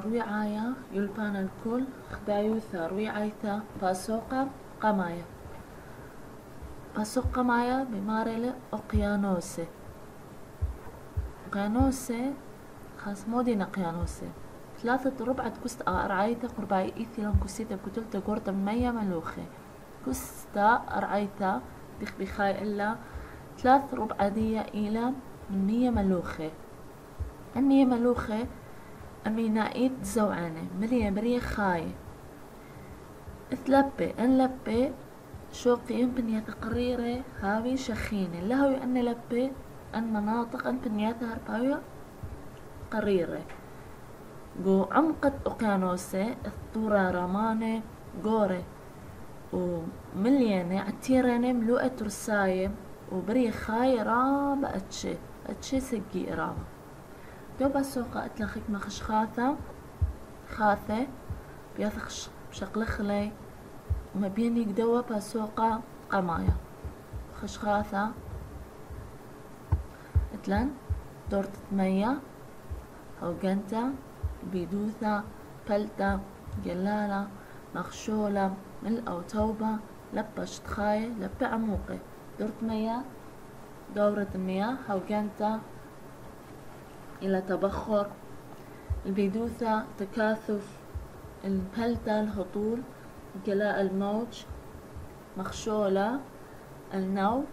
رويعايا يلبان الكل خدايوثا رويعايتا باسوقا قمايا باسوق قمايا بمارل أقيانوسي أقيانوسي خاص مودينا قيانوسي ثلاثة ربعة كست أرعايتا قرباي إيثي كسيتا كتلتا قورتا ميا ملوخي كستا أرعايتا بخ بخاي إلا ثلاث ربع دية إلى من مية ملوخة المية ملوخة أمينائيت زوعانة مريا مريا خاي. ثلبي أن لبي شوقي إن بنية قريرة هاوي شخينة. لهو أن لبي أن مناطق أن بنياتها هرباوية قريرة. جو عمقت أقيانوسة الثورة رمانة جوري ومليانة عتيرانة ملوءة رساية وبري خاي رابا أتشي. أتشي سقي رابا دوبا سوقا اتلخك ما خشخاثة خاثة بيثخ بشقلخلي وما بيني قدوة بسوقا قمايا خشخاثة اتلن دورت مية هوجنتا بيدوثة بلتا جلالة مخشولة ملء أو توبة لبة شتخاية لبة عموقي دورة مياه دورة المياه هوجنتا إلى تبخر. البيدوثة تكاثف البلتة الهطول جلاء الموج مخشولة النو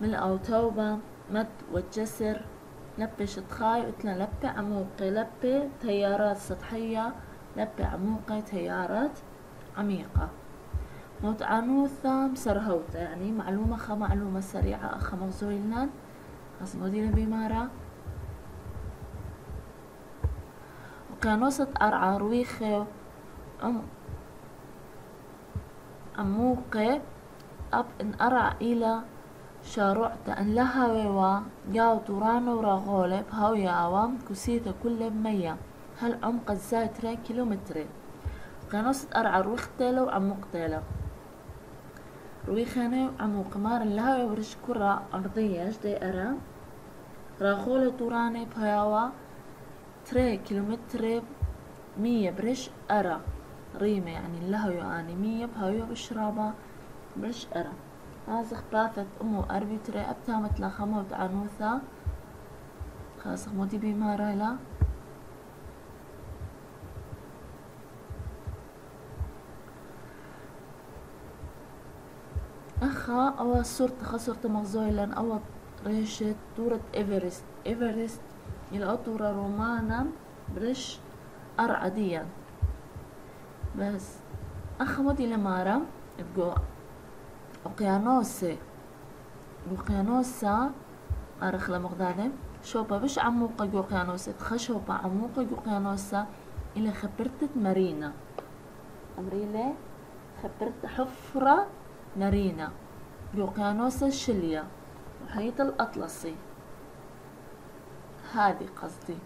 ملء أو توبة مد والجسر لبة شطخاي وتلا لبة عموقة لبة تيارات سطحية لبة عموقة تيارات عميقة. موت عنوثة مسرهوتة يعني معلومة خا معلومة سريعة أخا مغزويلنا خاص مودينا أرعى رويخة أم أموقة أب إن أرع إلى شارعت أن لها ويوا جاو تورانو راغولة بهاو ياوا كسيتا كل مية. هل عمق الزاترة كيلومترين قناصة أرعى رويختيلة وعموقتيلة رويخانة عمو قمار لها ورش كرة أرضية جدي أرى. راغولة طوراني بهاوا تري كيلومتر مية برش أرى. ريمة يعني لها يعني مية بهايو بشرابة برش أرى. هازخ باثت أمو أربي تري أبتا مثل خموت عنوثة خاصة مودي بيمارة لا أخا أو صورت خسرت مغزويلا أو ريشة دورة إيفرست. إيفرست إلى طورة رومانا برش أرعديا بس أخا مودي لمارا بقو أقيانوسي أقيانوسا أرخ لمغدادة شوبا بش عموقة جو قيانوسة خشوبا عموقة جو قيانوسا إلى خبرتة مارينا. أمريلي خبرت حفرة نارينا بوقيانوس الشلية محيط الأطلسي. هذه قصدي.